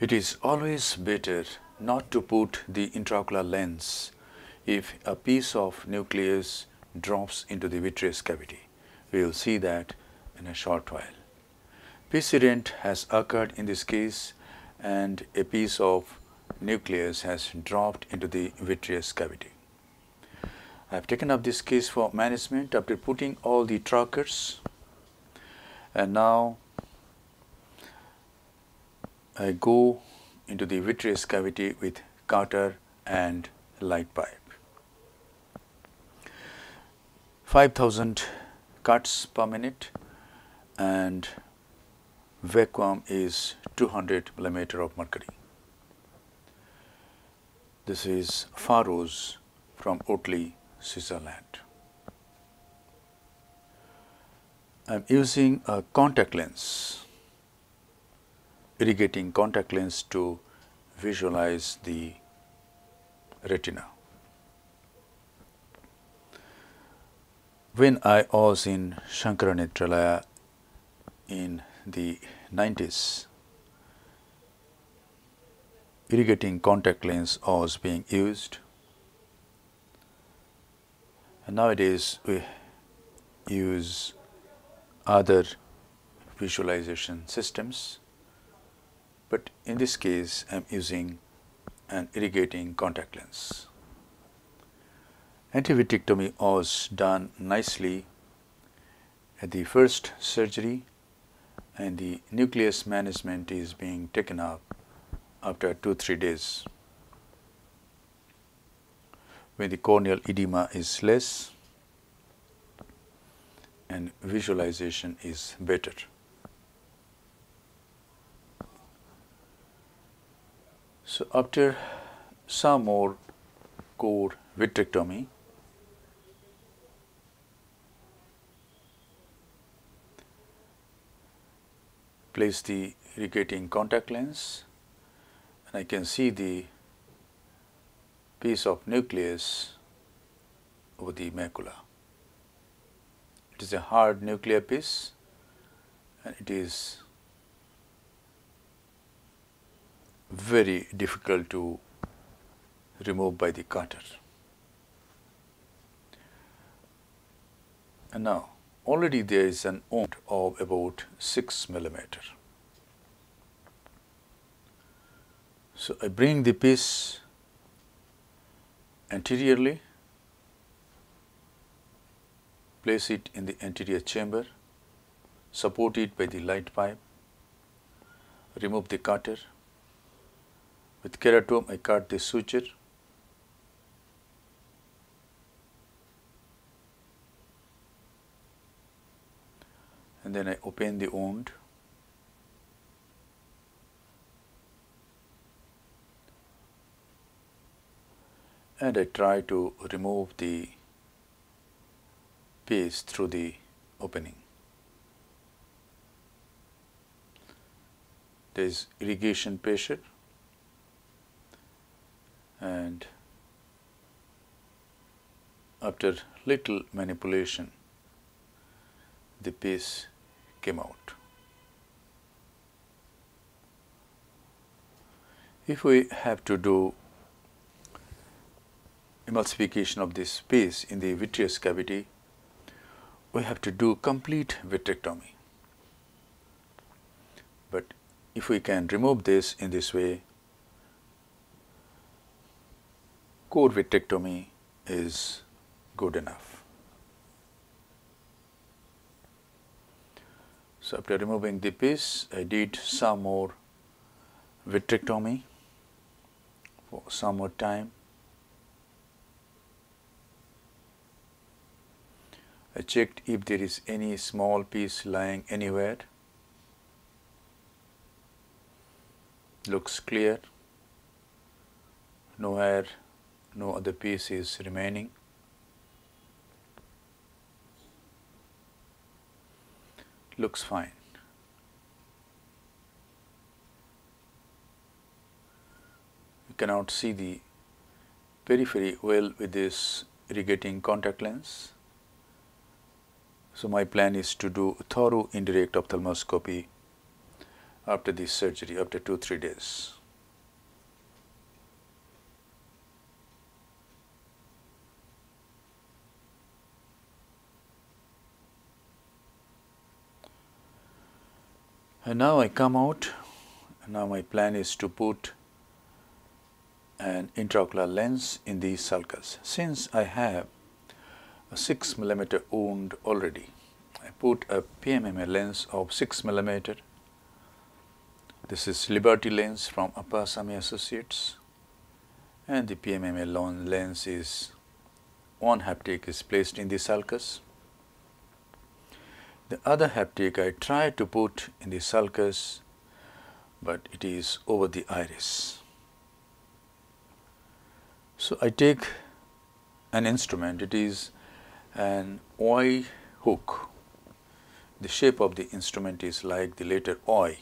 It is always better not to put the intraocular lens if a piece of nucleus drops into the vitreous cavity. We will see that in a short while. PC rent has occurred in this case and a piece of nucleus has dropped into the vitreous cavity. I have taken up this case for management after putting all the trocars and now I go into the vitreous cavity with cutter and light pipe. 5000 cuts per minute and vacuum is 200 millimeter of mercury. This is Faros from Oertli, Switzerland. I am using a contact lens, irrigating contact lens to visualize the retina. When I was in Sankara Nethralaya in the 90s, irrigating contact lens was being used. And nowadays we use other visualization systems, but in this case I am using an irrigating contact lens. Antivitrectomy was done nicely at the first surgery and the nucleus management is being taken up after 2-3 days. When the corneal edema is less and visualization is better. So, after some more core vitrectomy, place the irrigating contact lens and I can see the piece of nucleus over the macula. It is a hard nuclear piece and it is very difficult to remove by the cutter. And now already there is an wound of about 6 millimeter. So, I bring the piece anteriorly, place it in the anterior chamber, support it by the light pipe, remove the cutter. With keratome, I cut the suture. And then I open the wound. and I try to remove the piece through the opening. There is irrigation pressure and after little manipulation the piece came out. If we have to do emulsification of this space in the vitreous cavity, we have to do complete vitrectomy. But if we can remove this in this way, core vitrectomy is good enough. So, after removing the piece, I did some more vitrectomy for some more time I checked if there is any small piece lying anywhere. Looks clear. No hair, no other piece is remaining. Looks fine. You cannot see the periphery well with this irrigating contact lens. So, my plan is to do thorough indirect ophthalmoscopy after this surgery, after two, three days. And now I come out. Now my plan is to put an intraocular lens in the sulcus. Since I have a 6 millimeter wound already, I put a PMMA lens of 6 millimeter. This is Liberty lens from Appasamy Associates and the PMMA lens is one haptic is placed in the sulcus. The other haptic I try to put in the sulcus but it is over the iris. So, I take an instrument, it is an OI hook. The shape of the instrument is like the letter OI.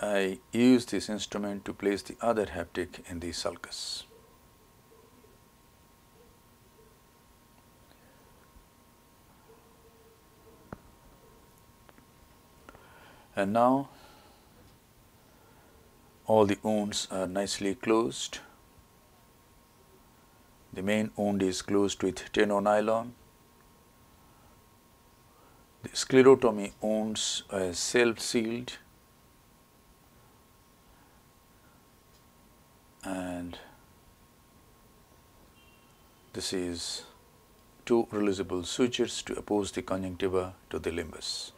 I use this instrument to place the other haptic in the sulcus. And now all the wounds are nicely closed. The main wound is closed with 10-0 nylon. The sclerotomy wounds are self-sealed and this is two releasable sutures to oppose the conjunctiva to the limbus.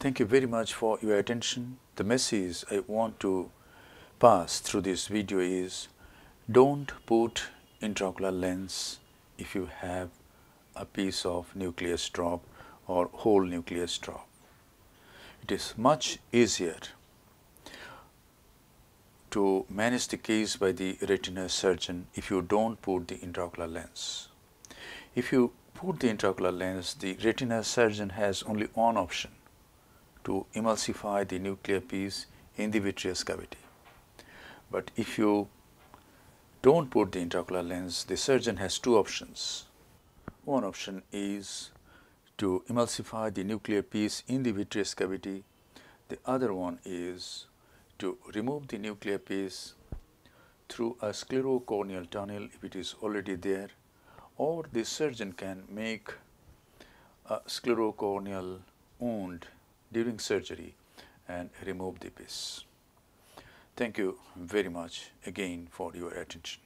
Thank you very much for your attention. The message I want to pass through this video is don't put intraocular lens if you have a piece of nucleus drop or whole nucleus drop. It is much easier to manage the case by the retina surgeon if you don't put the intraocular lens. If you put the intraocular lens, the retina surgeon has only one option to emulsify the nuclear piece in the vitreous cavity. But if you don't put the intraocular lens, the surgeon has two options. One option is to emulsify the nuclear piece in the vitreous cavity. The other one is to remove the nuclear piece through a sclerocorneal tunnel if it is already there or the surgeon can make a sclerocorneal wound during surgery and remove the piece. Thank you very much again for your attention.